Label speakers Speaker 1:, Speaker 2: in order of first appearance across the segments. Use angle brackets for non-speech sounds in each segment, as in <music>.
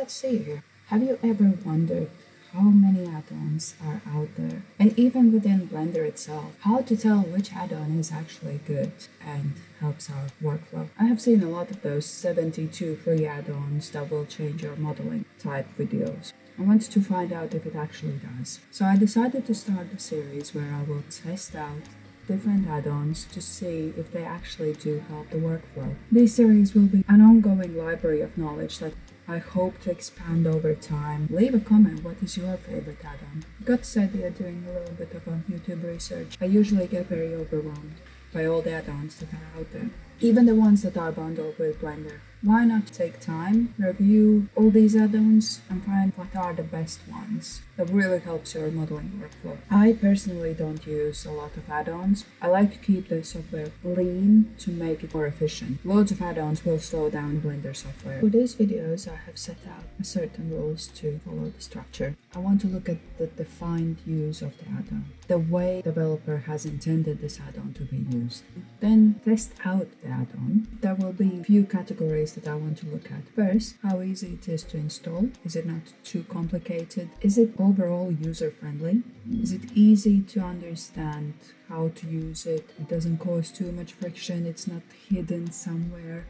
Speaker 1: let's see here. Have you ever wondered how many add-ons are out there? And even within Blender itself, how to tell which add-on is actually good and helps our workflow. I have seen a lot of those 72 free add-ons that will change your modeling type videos. I wanted to find out if it actually does. So I decided to start a series where I will test out different add-ons to see if they actually do help the workflow. This series will be an ongoing library of knowledge that I hope to expand over time. Leave a comment, what is your favorite add-on? Got this idea doing a little bit of YouTube research. I usually get very overwhelmed by all the add-ons that are out there, even the ones that are bundled with Blender. Why not take time, review all these add-ons and find what are the best ones that really helps your modeling workflow. I personally don't use a lot of add-ons. I like to keep the software lean to make it more efficient. Loads of add-ons will slow down Blender software. For these videos I have set out certain rules to follow the structure. I want to look at the defined use of the add-on, the way developer has intended this add-on to be used. Then test out the add-on. There will be a few categories that I want to look at. First, how easy it is to install. Is it not too complicated? Is it overall user friendly? Is it easy to understand how to use it? It doesn't cause too much friction. It's not hidden somewhere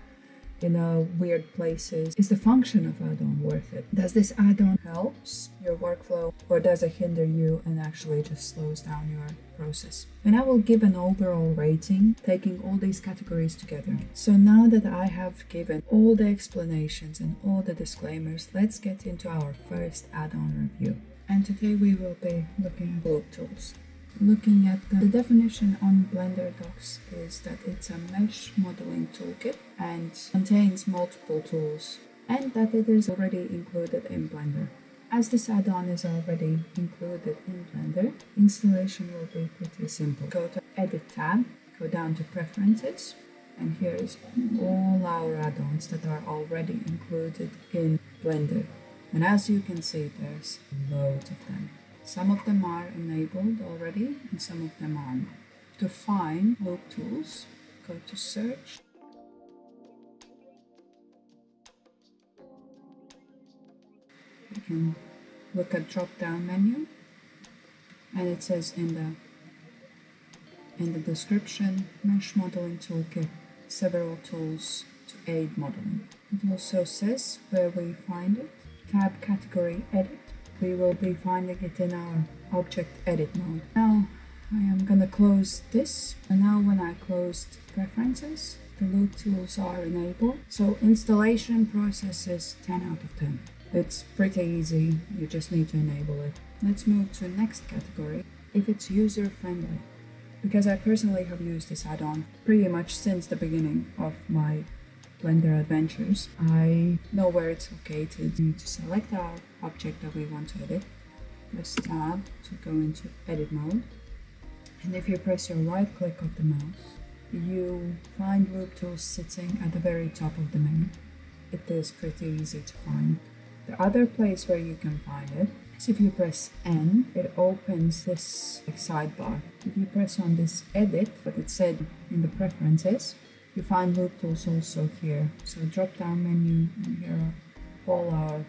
Speaker 1: in a weird places. Is the function of add-on worth it? Does this add-on helps your workflow or does it hinder you and actually just slows down your process? And I will give an overall rating taking all these categories together. So now that I have given all the explanations and all the disclaimers, let's get into our first add-on review. And today we will be looking at Loop Tools looking at the, definition on Blender docs is that it's a mesh modeling toolkit and contains multiple tools and that it is already included in Blender. As this add-on is already included in Blender, installation will be pretty simple. Go to Edit tab, go down to Preferences, and here is all our add-ons that are already included in Blender. And as you can see, there's loads of them. Some of them are enabled already and some of them aren't. To find Loop Tools, go to Search. You can look at drop-down menu and it says in the in the description mesh modeling toolkit several tools to aid modeling. It also says where we find it tab category edit we will be finding it in our object edit mode. Now I am gonna close this. And now when I closed preferences the loop tools are enabled. So installation process is 10 out of 10 it's pretty easy. You just need to enable it. Let's move to next category. If it's user friendly because I personally have used this add-on pretty much since the beginning of my Blender Adventures, I know where it's located. We need to select our object that we want to edit. Press tab to go into edit mode. And if you press your right click of the mouse, you find Loop Tools sitting at the very top of the menu. It is pretty easy to find. The other place where you can find it is if you press N, it opens this sidebar. If you press on this edit, what it said in the preferences, you find loop tools also here. So drop down menu and here are all our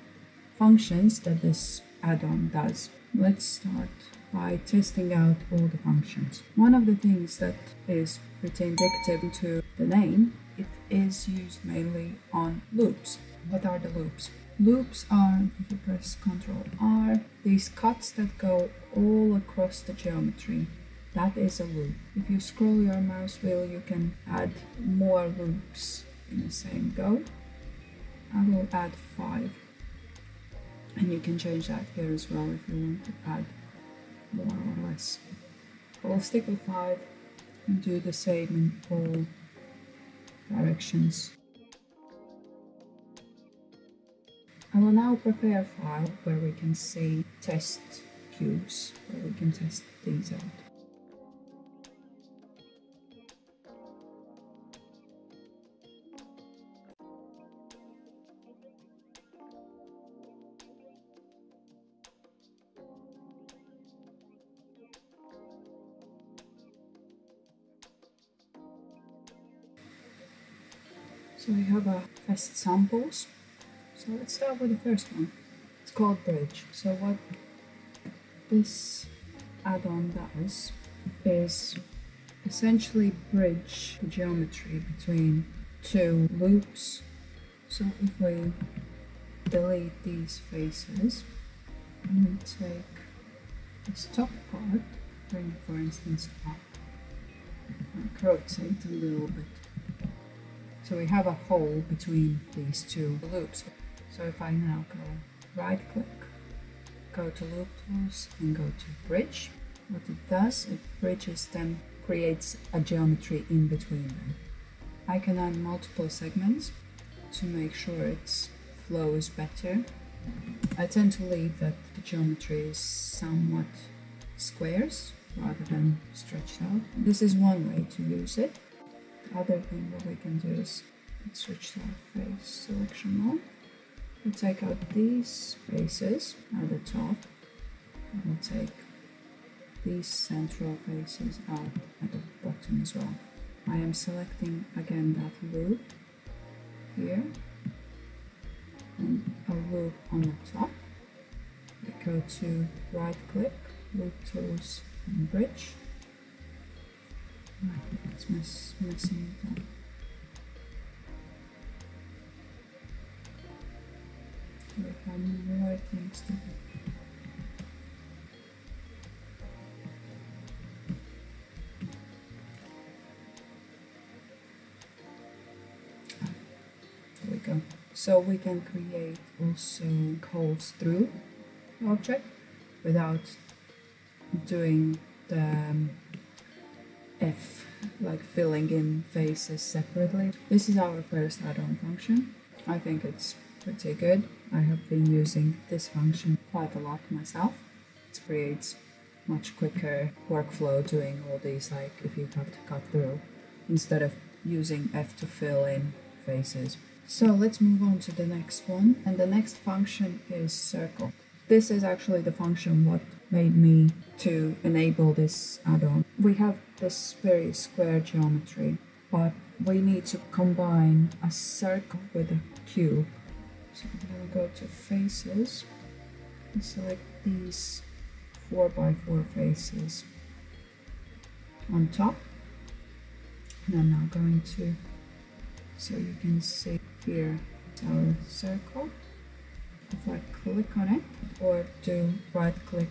Speaker 1: functions that this add-on does. Let's start by testing out all the functions. One of the things that is pretty indicative to the name, it is used mainly on loops. What are the loops? Loops are, if you press Ctrl R, these cuts that go all across the geometry that is a loop. If you scroll your mouse wheel, you can add more loops in the same go. I will add five. And you can change that here as well if you want to add more or less. I'll stick with five and do the same in all directions. I will now prepare a file where we can see test cubes, where we can test these out. We have a test samples. So let's start with the first one. It's called Bridge. So what this add-on does is essentially bridge the geometry between two loops. So if we delete these faces and we take this top part, bring for instance up and rotate a little bit. So we have a hole between these two loops. So if I now go right click, go to loop tools and go to bridge, what it does, it bridges them, creates a geometry in between them. I can add multiple segments to make sure its flow is better. I tend to leave that the geometry is somewhat squares rather than stretched out. This is one way to use it. The other thing that we can do is switch to face selection mode. We take out these faces at the top and we'll take these central faces out at the bottom as well. I am selecting again that loop here and a loop on the top. I go to right click, loop tools and bridge. It's miss, missing that. To. So we can create also calls through object without doing the um, F, like filling in faces separately. This is our first add-on function. I think it's pretty good. I have been using this function quite a lot myself. It creates much quicker workflow doing all these like if you have to cut through instead of using F to fill in faces. So let's move on to the next one and the next function is circle. This is actually the function what made me to enable this add-on. We have this very square geometry but we need to combine a circle with a cube. So I'm gonna go to faces and select these 4x4 faces on top. And I'm now going to, so you can see here our circle. If I click on it or do right click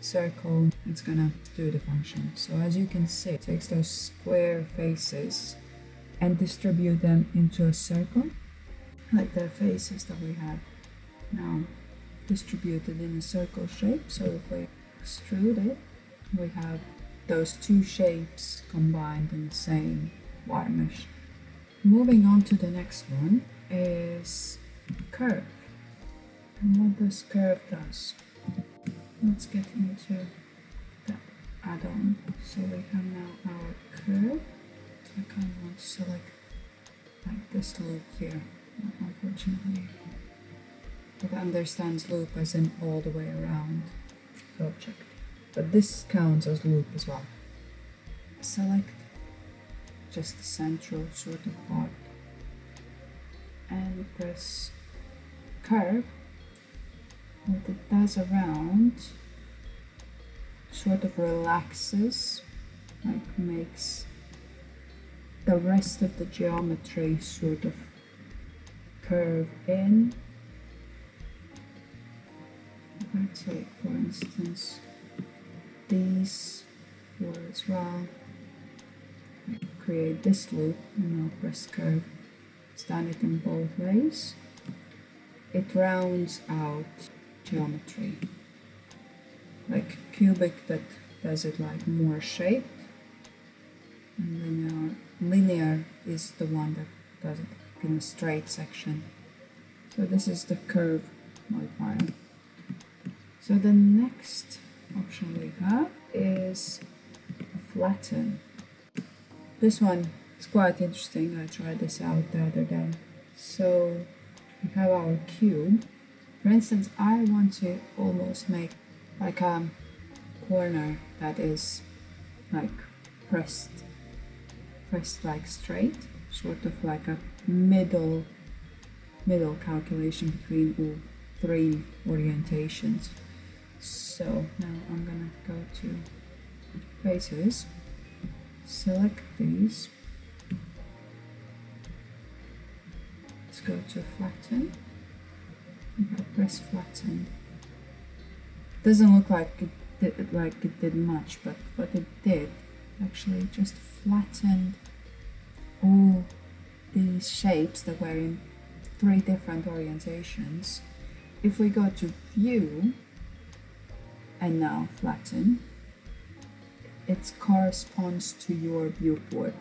Speaker 1: circle, it's gonna do the function. So as you can see, it takes those square faces and distribute them into a circle, like the faces that we have now distributed in a circle shape. So if we extrude it, we have those two shapes combined in the same wire mesh. Moving on to the next one is curve. And what this curve does. Let's get into the add-on. So we have now our curve. I kind of want to select like this loop here. Unfortunately, it understands loop as in all the way around the object. But this counts as loop as well. Select just the central sort of part and press curve. What it does around sort of relaxes, like makes the rest of the geometry sort of curve in. If I take, for instance, these four as well, create this loop and I'll press curve. It's done it in both ways. It rounds out geometry, like cubic that does it like more shaped, and linear, linear is the one that does it in a straight section. So this is the curve modifier. So the next option we have is flatten. This one is quite interesting. I tried this out the other day. So we have our cube. For instance, I want to almost make like a corner that is like pressed, pressed like straight, sort of like a middle middle calculation between all three orientations. So now I'm gonna go to faces, select these, let's go to flatten, if I press flatten, doesn't look like it did, like it did much, but what it did actually just flattened all these shapes that were in three different orientations. If we go to view and now flatten, it corresponds to your viewport.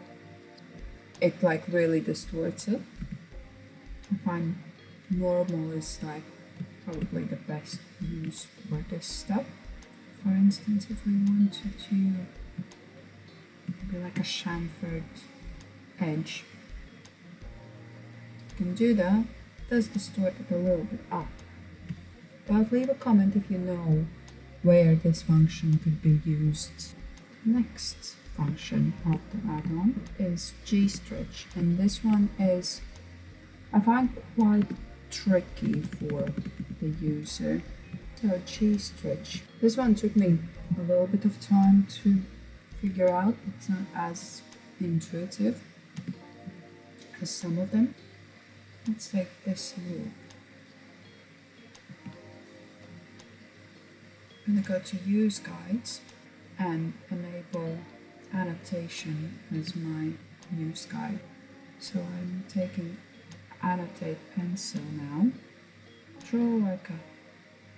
Speaker 1: It like really distorts it. I find normal is like probably the best use for this stuff. For instance, if we wanted to be like a chamfered edge, you can do that. It does distort it a little bit up. But leave a comment if you know where this function could be used. Next function of the add-on is G-stretch and this one is I find quite tricky for the user. So G-stretch. This one took me a little bit of time to figure out. It's not as intuitive as some of them. Let's take this loop. I'm gonna go to use guides and enable annotation as my use guide. So I'm taking annotate pencil now, draw like a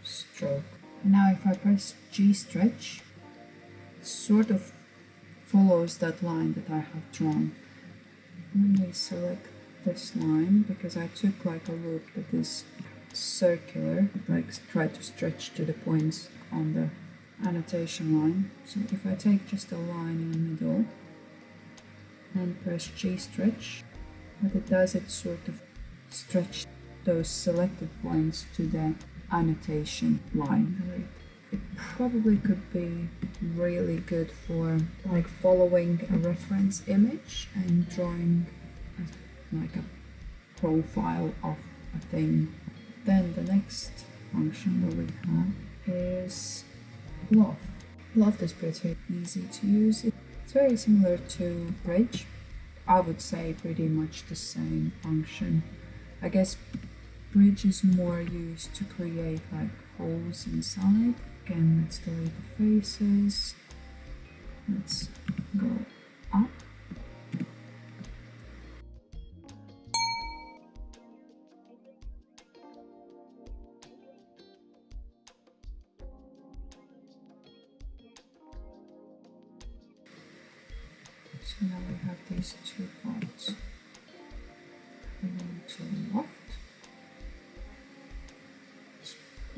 Speaker 1: stroke. Now if I press G stretch, it sort of follows that line that I have drawn. Let me select this line because I took like a loop that is circular, like try to stretch to the points on the annotation line. So if I take just a line in the middle and press G stretch, what it does, it sort of stretch those selected points to the annotation line. It probably could be really good for like following a reference image and drawing a, like a profile of a thing. Then the next function that we have is Loft. Loft is pretty easy to use. It's very similar to Bridge. I would say pretty much the same function. I guess Bridge is more used to create like holes inside. Again, let's delete the faces. Let's go up.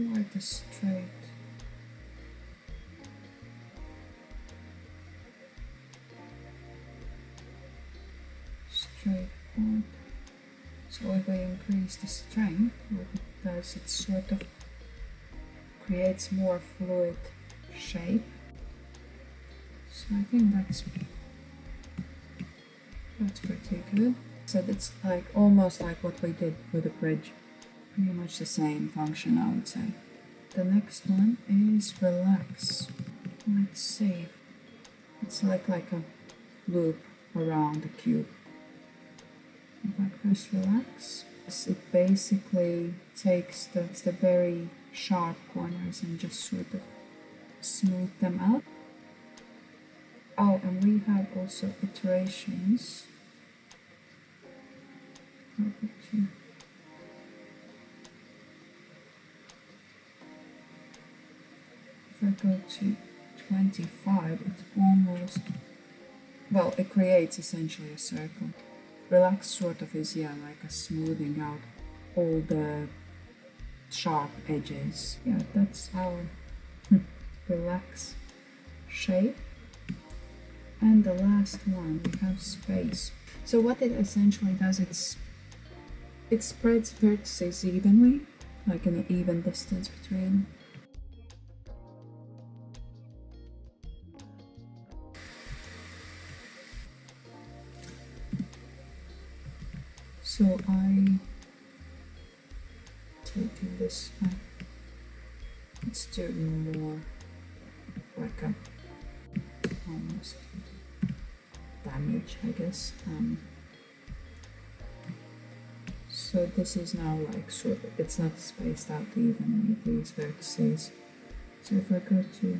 Speaker 1: Quite a straight. Straight part. So if I increase the strength, what it does, it sort of creates more fluid shape. So I think that's that's pretty good. So it's like almost like what we did with the bridge. Pretty much the same function, I would say. The next one is relax. Let's see. It's like like a loop around the cube. I press relax, it basically takes the, the very sharp corners and just sort of smooth them out. Oh, and we have also iterations. If I go to 25, it's almost, well, it creates essentially a circle. Relax sort of is, yeah, like a smoothing out all the sharp edges. Yeah, that's our hmm, relax shape. And the last one, we have space. So what it essentially does, it's it spreads vertices evenly, like an even distance between. So I taking this. Uh, let's do more like a almost damage, I guess. Um, so this is now like sort of, it's not spaced out evenly, these vertices. So if I go to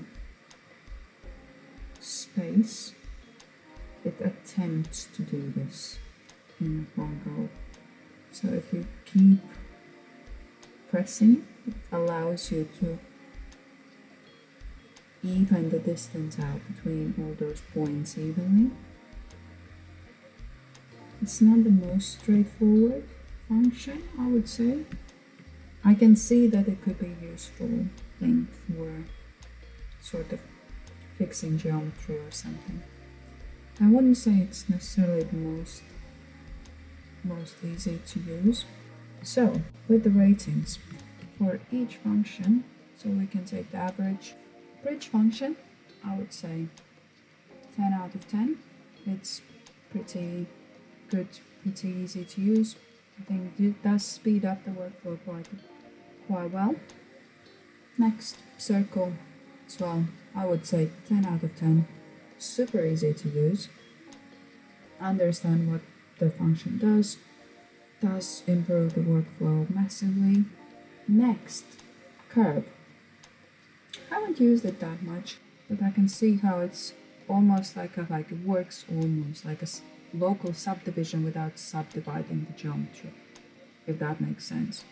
Speaker 1: space, it attempts to do this in one go. So if you keep pressing, it allows you to even the distance out between all those points evenly. It's not the most straightforward function, I would say. I can see that it could be useful thing for sort of fixing geometry or something. I wouldn't say it's necessarily the most most easy to use. So with the ratings for each function, so we can take the average bridge function, I would say 10 out of 10. It's pretty good, pretty easy to use. I think it does speed up the workflow quite, quite well. Next, circle as well. I would say 10 out of 10. Super easy to use. Understand what the function does. Does improve the workflow massively. Next, curve. I haven't used it that much, but I can see how it's almost like a like it works almost like a local subdivision without subdividing the geometry, if that makes sense.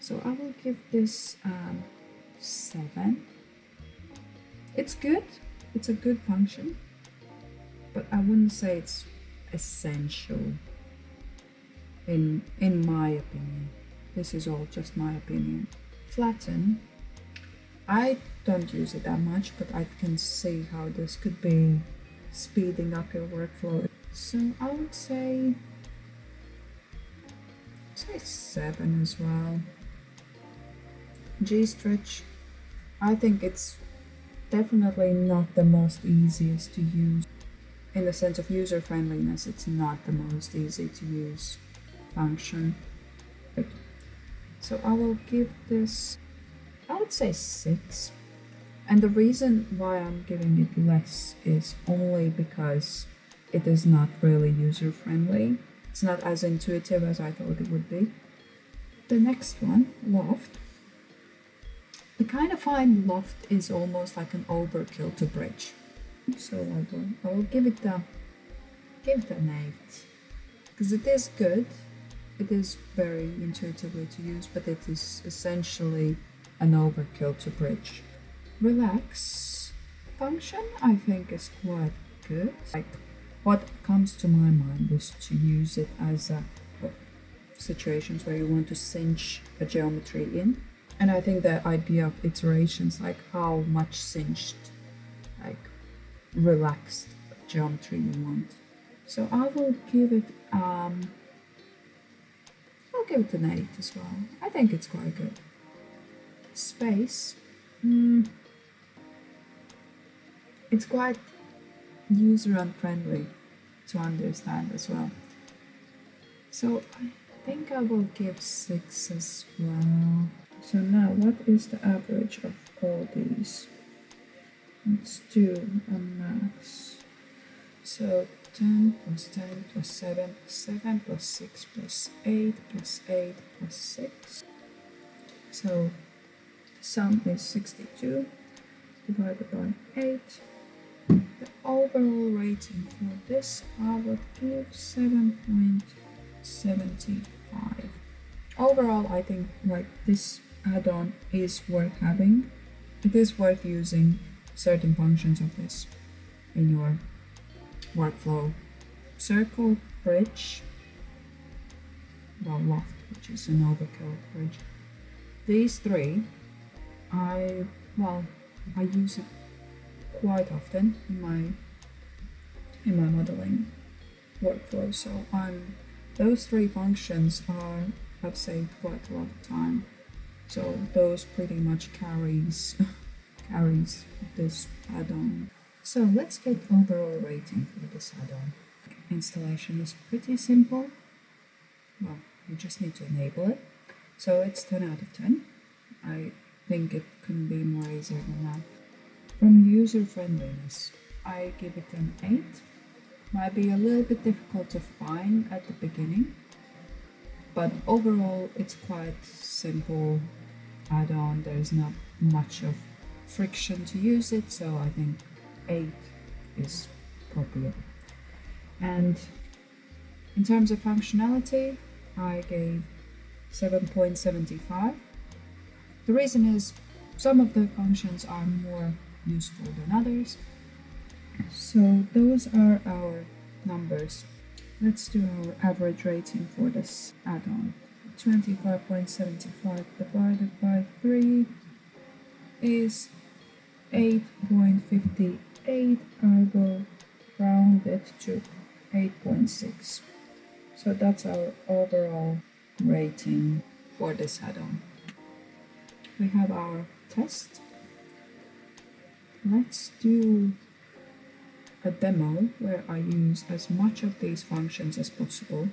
Speaker 1: So I will give this um, 7. It's good, it's a good function, but I wouldn't say it's essential in, in my opinion. This is all just my opinion. Flatten, I don't use it that much, but I can see how this could be speeding up your workflow. So I would say, say 7 as well. G-stretch, I think it's definitely not the most easiest to use. In the sense of user friendliness, it's not the most easy to use function. So I will give this, I would say 6. And the reason why I'm giving it less is only because it is not really user friendly. It's not as intuitive as I thought it would be. The next one, Loft. I kind of find Loft is almost like an overkill to bridge. So I will, I will give it a, give it an 8. Because it is good, it is very intuitively to use, but it is essentially an overkill to bridge. Relax function, I think, is quite good. Like, what comes to my mind is to use it as a situations where you want to cinch a geometry in and I think the idea of iterations, like how much cinched, like relaxed geometry you want. So I will give it, um, I'll give it an 8 as well. I think it's quite good. Space, mm, it's quite user unfriendly to understand as well. So I think I will give 6 as well. So now what is the average of all these? Let's do a max. So 10 plus 10 plus 7 plus 7 plus 6 plus 8 plus 8 plus 6. So the sum is 62 divided by 8. The overall rating for this I would give 7.75. Overall, I think like this add-on is worth having. It is worth using certain functions of this in your workflow. Circle, bridge, well, loft, which is an overkill bridge. These three, I, well, I use it quite often in my in my modeling workflow. So I'm those three functions are I've saved quite a lot of time. So those pretty much carries <laughs> carries this add-on. So let's get overall rating for this add-on. Installation is pretty simple. Well, you just need to enable it. So it's 10 out of 10. I think it couldn't be more easier than that. From user friendliness, I give it an 8. Might be a little bit difficult to find at the beginning, but overall it's quite simple add-on. There's not much of friction to use it, so I think 8 is appropriate. And in terms of functionality, I gave 7.75. The reason is some of the functions are more useful than others. So those are our numbers. Let's do our average rating for this add-on. 25.75 divided by 3 is 8.58. I will round it to 8.6. So that's our overall rating for this add-on. We have our test. Let's do a demo where I use as much of these functions as possible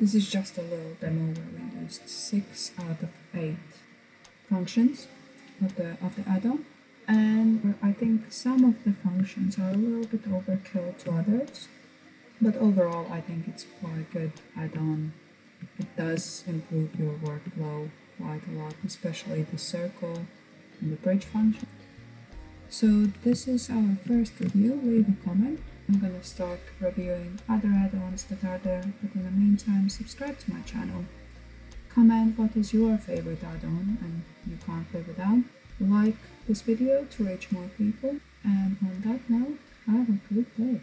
Speaker 1: This is just a little demo where we used six out of eight functions of the of the add-on. And I think some of the functions are a little bit overkill to others but overall I think it's quite a good add-on. It does improve your workflow quite a lot especially the circle and the bridge function. So this is our first review. Leave a comment I'm gonna start reviewing other add-ons that are there but in the meantime subscribe to my channel. Comment what is your favorite add-on and you can't live without. Like this video to reach more people and on that note have a good day